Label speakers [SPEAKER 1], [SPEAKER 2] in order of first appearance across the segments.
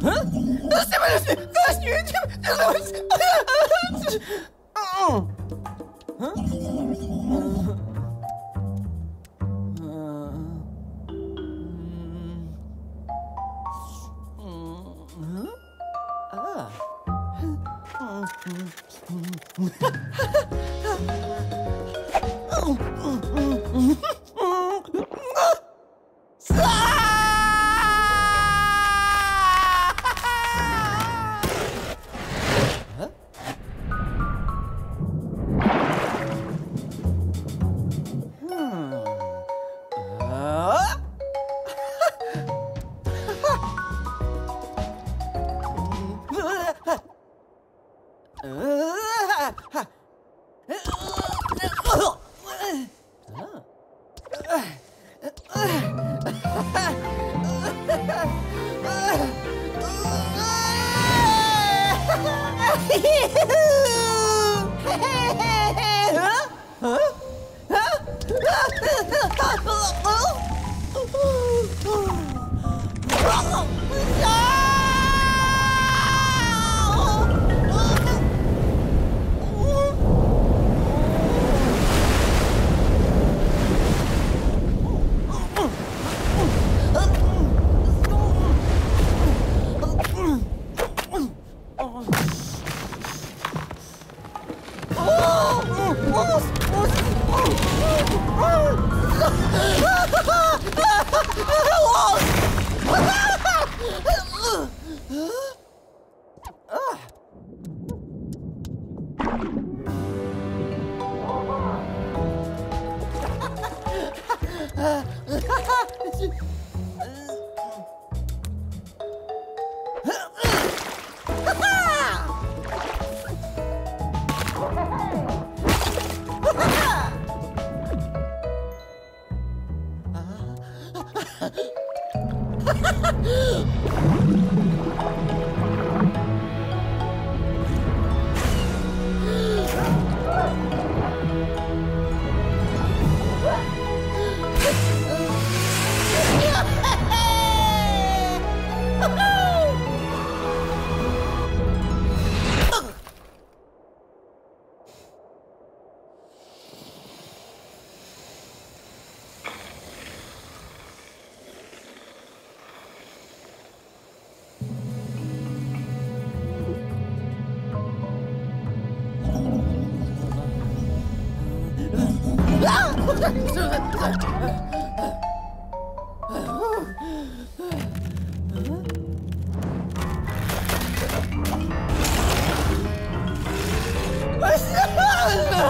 [SPEAKER 1] Huh? That's it! That's it! That's it! Oh, oh oh oh. Hehehehe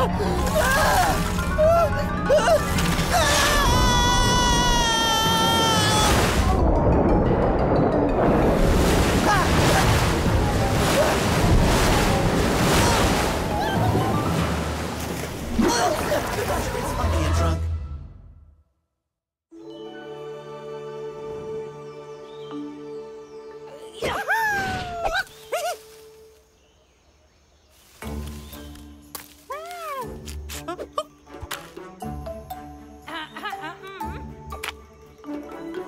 [SPEAKER 1] It's funny and drunk.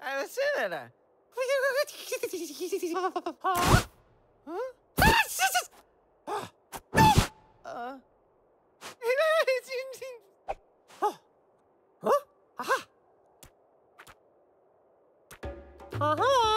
[SPEAKER 1] I was saying Uh-huh.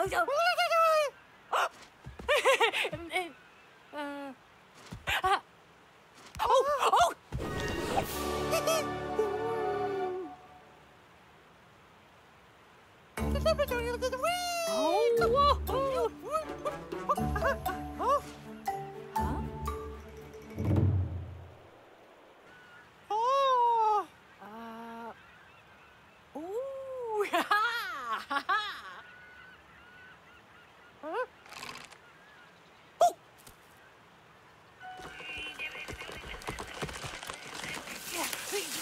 [SPEAKER 1] 大丈。Please.